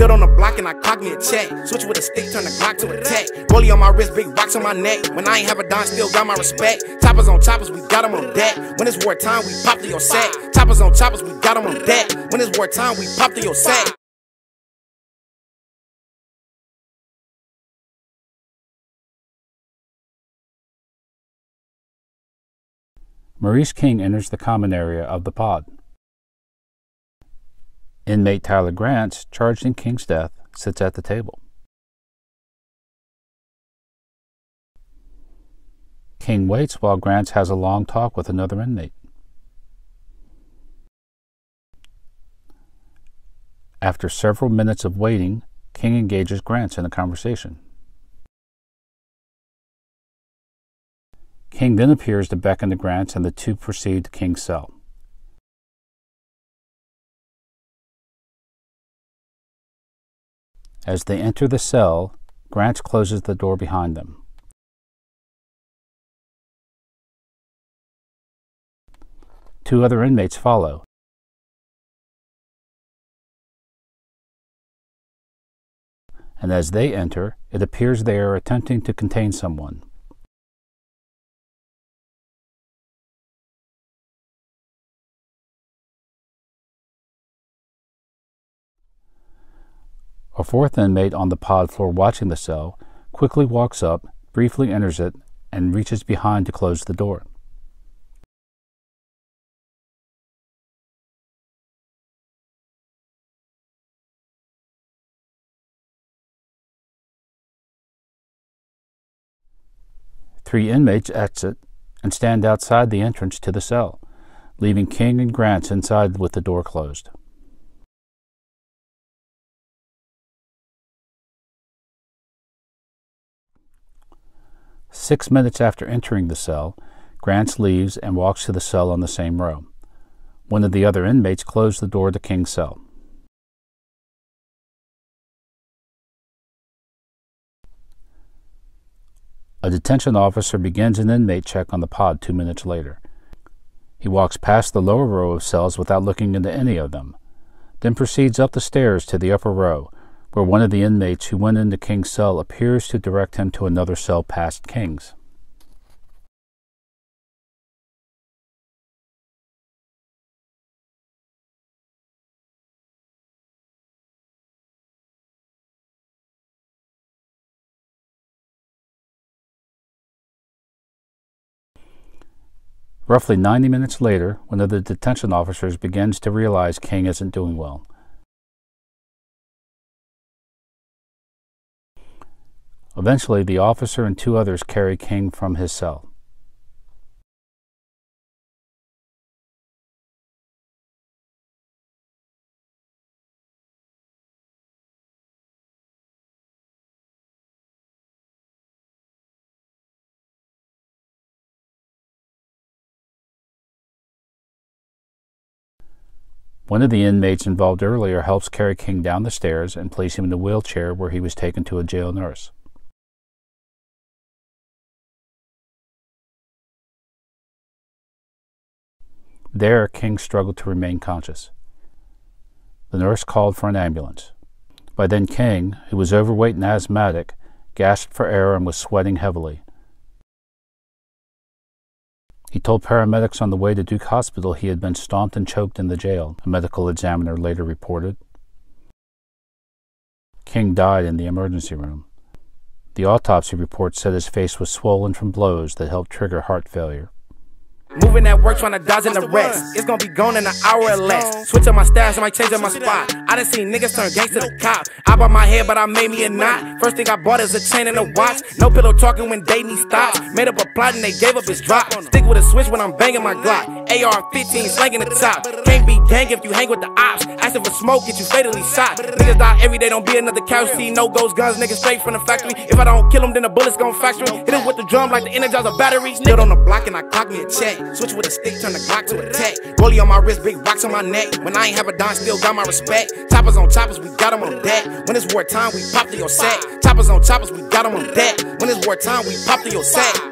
Stood on the block and I clocked me a check. Switch with a stick, turn the Glock to a tech. Rollie on my wrist, big rocks on my neck. When I ain't have a dime, still got my respect. Choppers on choppers, we got them on deck. When it's wartime, we pop to your set. Choppers on choppers, we got them on deck. When it's wartime, we pop to your set. Maurice King enters the common area of the pod. Inmate Tyler Grants, charged in King's death, sits at the table. King waits while Grants has a long talk with another inmate. After several minutes of waiting, King engages Grants in a conversation. King then appears to beckon to Grants, and the two proceed to King's cell. As they enter the cell, Grant closes the door behind them. Two other inmates follow. And as they enter, it appears they are attempting to contain someone. A fourth inmate on the pod floor watching the cell quickly walks up, briefly enters it, and reaches behind to close the door. Three inmates exit and stand outside the entrance to the cell, leaving King and Grants inside with the door closed. Six minutes after entering the cell, Grants leaves and walks to the cell on the same row. One of the other inmates closed the door to the King's cell. A detention officer begins an inmate check on the pod two minutes later. He walks past the lower row of cells without looking into any of them, then proceeds up the stairs to the upper row, where one of the inmates who went into King's cell appears to direct him to another cell past King's. Roughly 90 minutes later, one of the detention officers begins to realize King isn't doing well. Eventually, the officer and two others carry King from his cell. One of the inmates involved earlier helps carry King down the stairs and place him in a wheelchair where he was taken to a jail nurse. There, King struggled to remain conscious. The nurse called for an ambulance. By then, King, who was overweight and asthmatic, gasped for air and was sweating heavily. He told paramedics on the way to Duke Hospital he had been stomped and choked in the jail, a medical examiner later reported. King died in the emergency room. The autopsy report said his face was swollen from blows that helped trigger heart failure. Moving at work, trying to dodge in the rest. It's gonna be gone in an hour or less. Switch up my stash, I might change up my spot. I done seen niggas turn gangsta to cop. I bought my head, but I made me a knot. First thing I bought is a chain and a watch. No pillow talking when dating stops. Made up a plot and they gave up his drop. Stick with a switch when I'm banging my Glock. AR 15 slanging the top. Be gang if you hang with the ops. Asking for smoke, get you fatally shot. Niggas die every day, don't be another couch See No ghost guns, niggas straight from the factory. If I don't kill them, then the bullets gon' factory. Hit him with the drum like the energizer battery. Stood on the block and I clock me a check. Switch with a stick, turn the Glock to a tech. Rollie on my wrist, big rocks on my neck. When I ain't have a dime, still got my respect. Choppers on choppers, we got them on deck. When it's wartime, we pop to your sack. Choppers on choppers, we got them on deck. When it's wartime, we pop to your set.